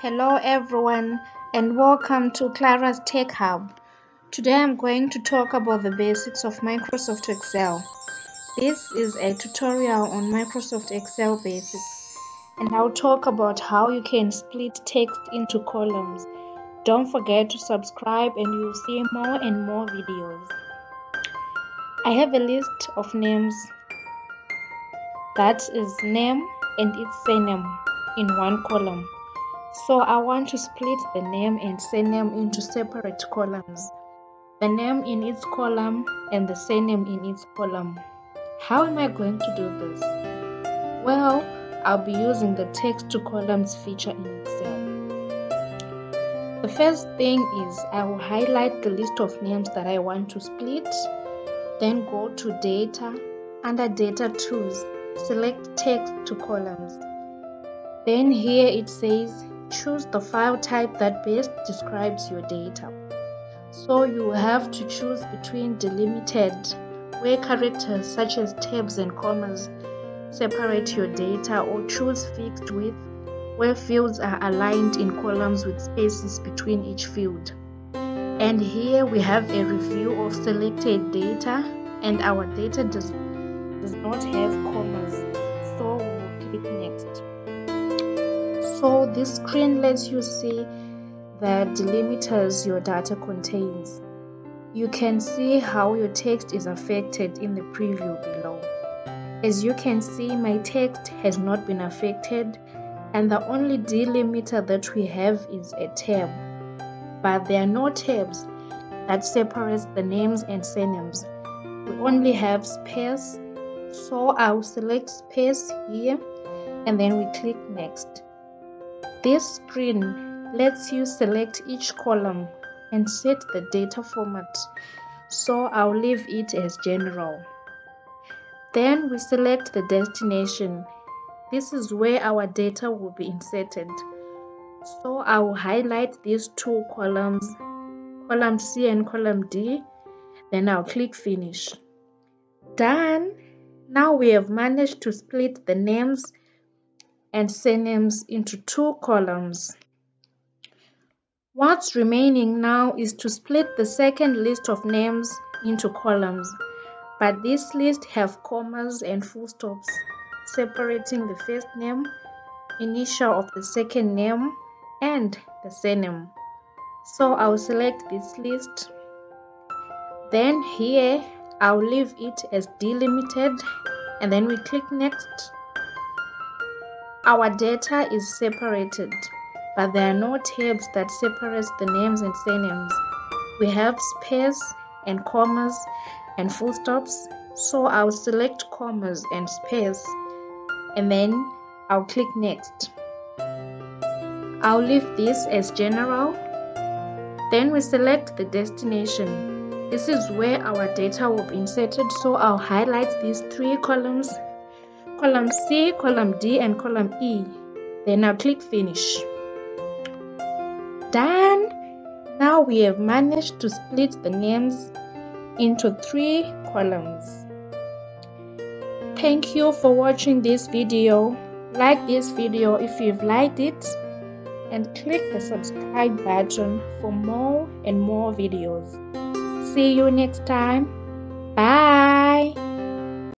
Hello everyone and welcome to Clarah's Tech Hub. Today I'm going to talk about the basics of Microsoft Excel. This is a tutorial on Microsoft Excel basics and I'll talk about how you can split text into columns. Don't forget to subscribe and you'll see more and more videos. I have a list of names that is name and its surname in one column. So I want to split the name and surname into separate columns. The name in its column and the surname in its column. How am I going to do this? Well, I'll be using the text to columns feature in Excel. The first thing is I will highlight the list of names that I want to split, then go to data, under data tools, select text to columns. Then here it says choose the file type that best describes your data. So you have to choose between delimited, where characters such as tabs and commas separate your data, or choose fixed width, where fields are aligned in columns with spaces between each field. And here we have a review of selected data, and our data does, does not have commas, so we will click next so this screen lets you see the delimiters your data contains. You can see how your text is affected in the preview below. As you can see, my text has not been affected and the only delimiter that we have is a tab. But there are no tabs that separates the names and surnames. We only have space, so I'll select space here and then we click next. This screen lets you select each column and set the data format, so I'll leave it as general. Then we select the destination. This is where our data will be inserted. So I will highlight these two columns, column C and column D, then I'll click finish. Done! Now we have managed to split the names and surnames into two columns. What's remaining now is to split the second list of names into columns, but this list have commas and full stops separating the first name, initial of the second name, and the surname. So I'll select this list. Then here I'll leave it as delimited and then we click next our data is separated, but there are no tabs that separate the names and surnames. We have space and commas and full stops, so I'll select commas and space and then I'll click next. I'll leave this as general. Then we select the destination. This is where our data will be inserted, so I'll highlight these three columns column C, column D, and column E. Then I'll click finish. Done! Now we have managed to split the names into three columns. Thank you for watching this video. Like this video if you've liked it and click the subscribe button for more and more videos. See you next time. Bye.